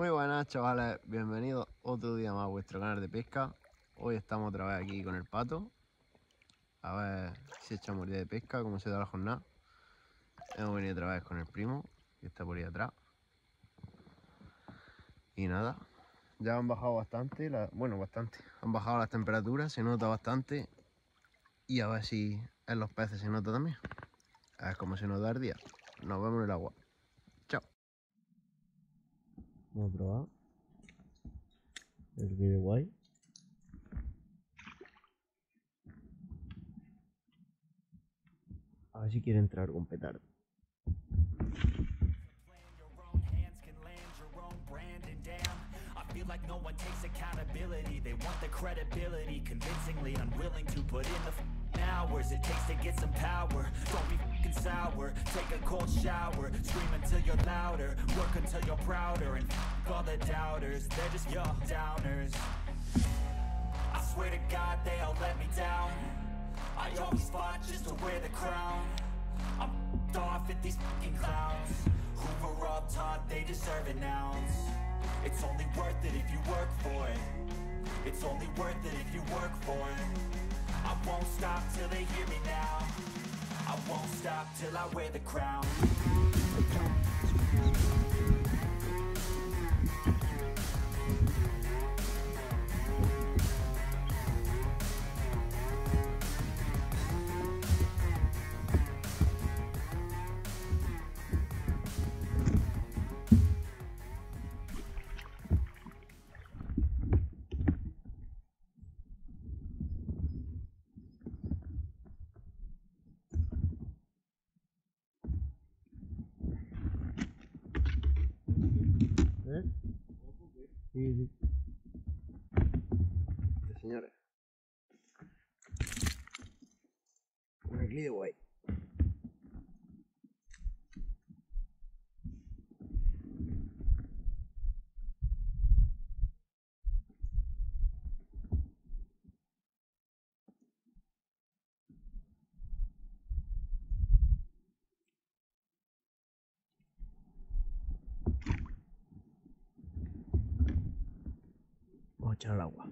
Muy buenas chavales, bienvenidos otro día más a vuestro canal de pesca. Hoy estamos otra vez aquí con el pato. A ver si echamos día de pesca, cómo se da la jornada. Hemos venido otra vez con el primo, que está por ahí atrás. Y nada, ya han bajado bastante, bueno bastante, han bajado las temperaturas, se nota bastante. Y a ver si en los peces se nota también. A ver cómo se nos da el día. Nos vemos en el agua. Vamos a probar. El video guay. A ver si quiere entrar con petardo. like no one takes accountability They want the credibility Convincingly unwilling to put in the hours It takes to get some power. Don't be fucking sour. Take a cold shower. Scream until you're louder. Work until you're prouder. And all the doubters. They're just your downers. I swear to God they all let me down. I always fought just to wear the crown. I'm off at these fucking clowns. Were all taught they deserve an ounce. It's only worth it if you work for it. It's only worth it if you work for it I won't stop till they hear me now. I won't stop till I wear the crown señores. Un aquí de guay. echar al agua.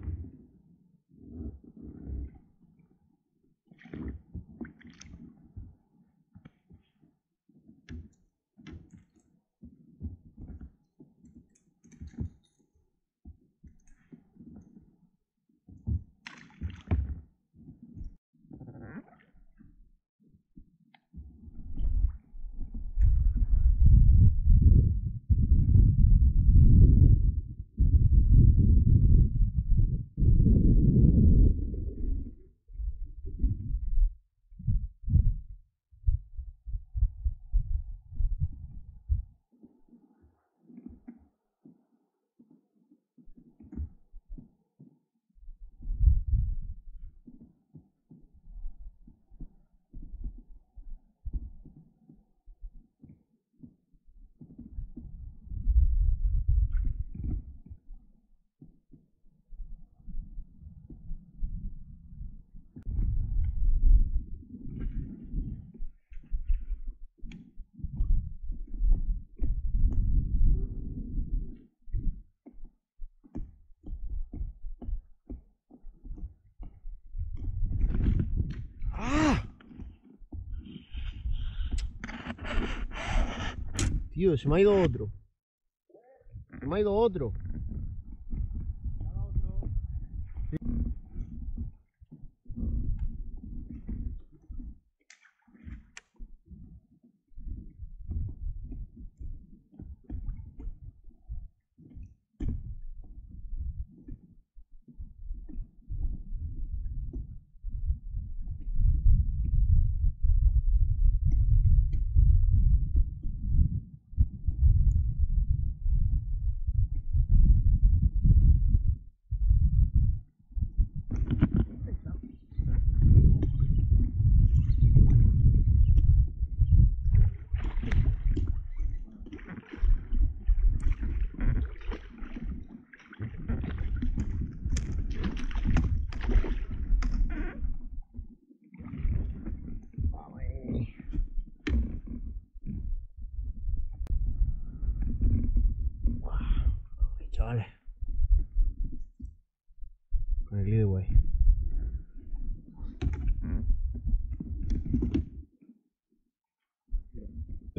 Tío, se me ha ido otro. Se me ha ido otro.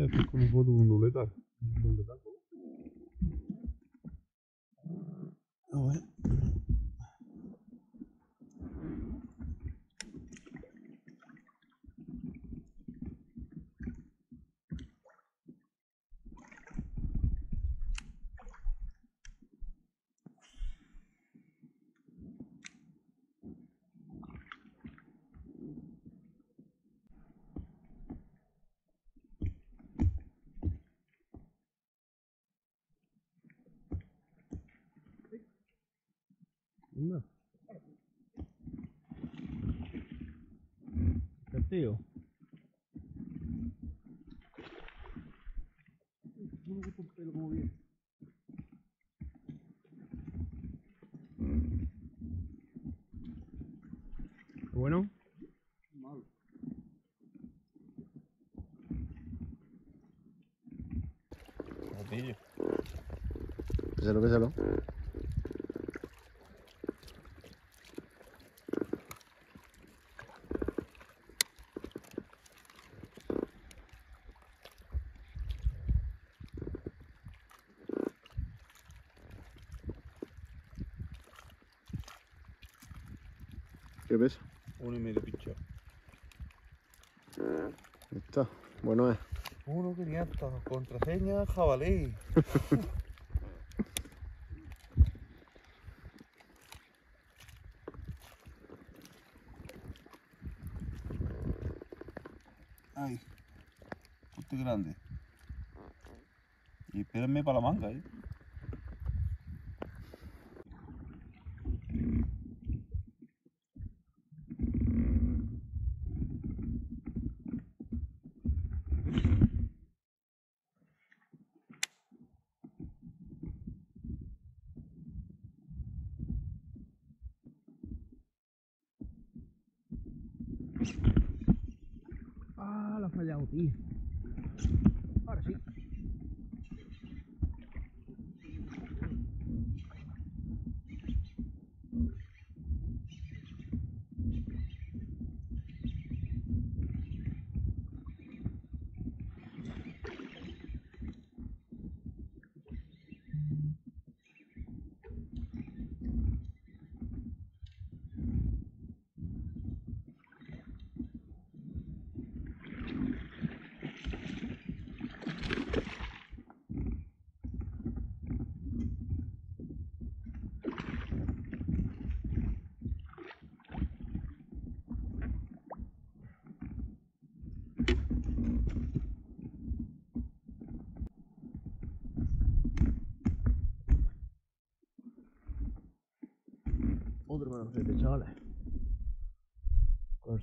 Esto es como foto de un Castillo. Bueno. Pésalo, pésalo. ¿Qué pesa? Uno y medio pincho. Ahí está. Bueno es. Uno quinientos. Contraseña jabalí. Ay. Este grande. Y espérenme para la manga, eh. Ah, la ha Otro manojete, chavales. Con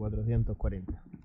440.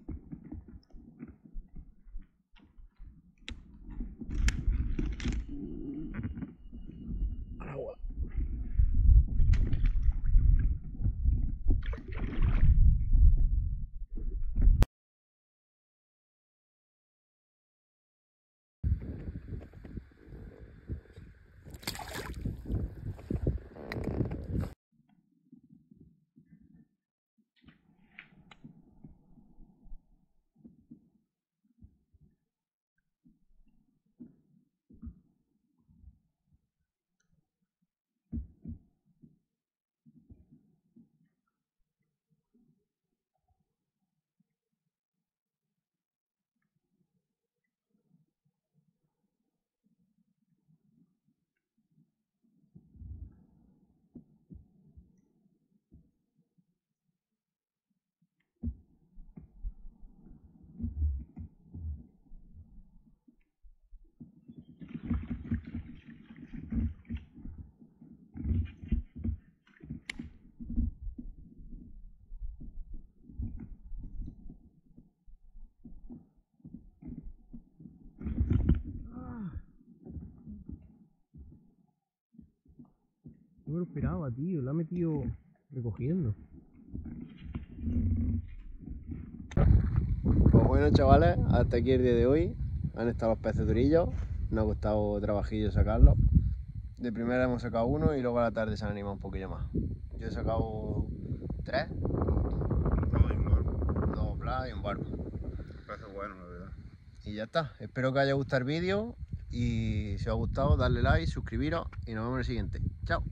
Esperaba, tío. La ha metido recogiendo. Pues bueno, chavales, hasta aquí el día de hoy. Han estado los peces durillos. Nos ha costado trabajillo sacarlos. De primera hemos sacado uno y luego a la tarde se han animado un poquillo más. Yo he sacado tres, Todo y un barco. dos blas y un barco. Parece bueno, la verdad. Y ya está. Espero que haya gustado el vídeo y si os ha gustado, darle like, suscribiros y nos vemos en el siguiente. Chao.